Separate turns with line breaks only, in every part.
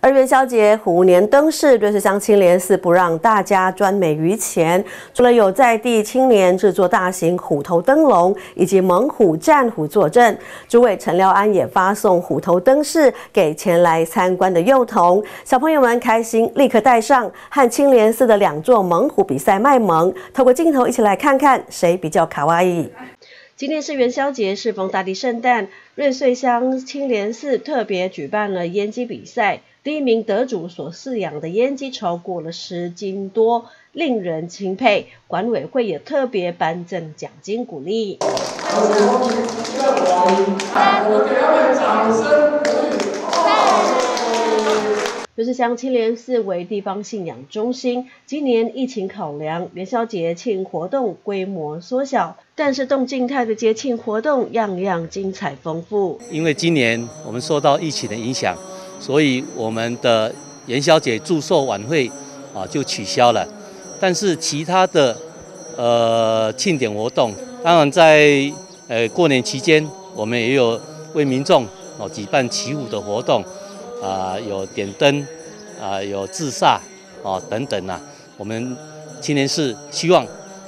而元宵节虎年灯饰，瑞士乡青莲寺不让大家专美于前。除了有在地青年制作大型虎头灯笼，以及猛虎战虎坐镇，主委陈廖安也发送虎头灯饰给前来参观的幼童小朋友们，开心立刻戴上，和青莲寺的两座猛虎比赛卖萌。透过镜头一起来看看谁比较卡哇伊。今天是元宵节，适逢大地圣诞，瑞穗乡青莲寺特别举办了烟机比赛。第一名得主所饲养的烟鸡超过了十斤多，令人钦佩。管委会也特别颁赠奖金鼓励。就是乡青莲寺为地方信仰中心，今年疫情考量，元宵节庆活动规模缩小，但是动静态的节庆活动样样精彩丰富。
因为今年我们受到疫情的影响。所以我们的元宵节祝寿晚会啊就取消了，但是其他的呃庆典活动，当然在呃过年期间，我们也有为民众哦举办祈福的活动，啊有点灯，啊有自煞哦等等啊。我们青年是希望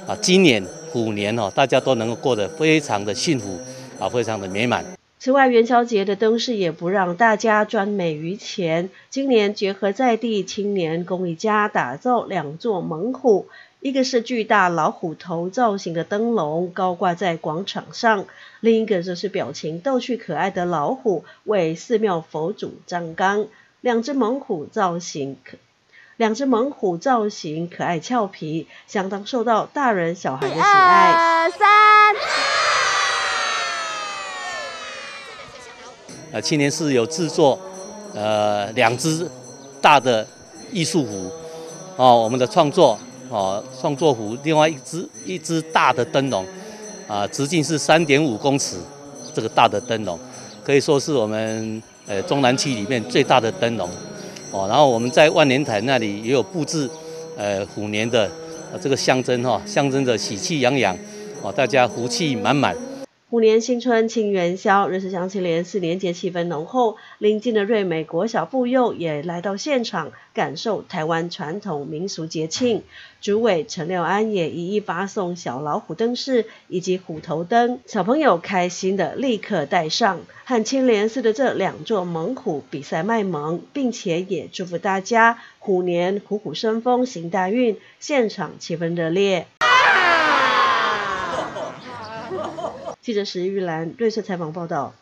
啊今年虎年哦大家都能够过得非常的幸福啊非常的美满。
此外，元宵节的灯饰也不让大家专美于前。今年结合在地青年工艺家打造两座猛虎，一个是巨大老虎头造型的灯笼，高挂在广场上；另一个则是表情逗趣可爱的老虎，为寺庙佛祖张刚。两只猛虎造型可，两只猛虎造型可爱俏皮，相当受到大人小孩的喜爱。二三。
呃，青年是有制作，呃，两只大的艺术壶，哦，我们的创作，哦，创作壶，另外一只一只大的灯笼，啊，直径是三点五公尺，这个大的灯笼，可以说是我们呃中南区里面最大的灯笼，哦，然后我们在万年台那里也有布置，呃，虎年的这个象征哈，象征着喜气洋洋，哦，大家福气满满。
虎年新春庆元宵，日式乡青连四年节气氛浓厚。邻近的瑞美国小妇幼也来到现场，感受台湾传统民俗节庆。主委陈廖安也一一发送小老虎灯饰以及虎头灯，小朋友开心的立刻戴上，和青莲寺的这两座猛虎比赛卖萌，并且也祝福大家虎年虎虎生风，行大运。现场气氛热烈。记者石玉兰瑞穗采访报道。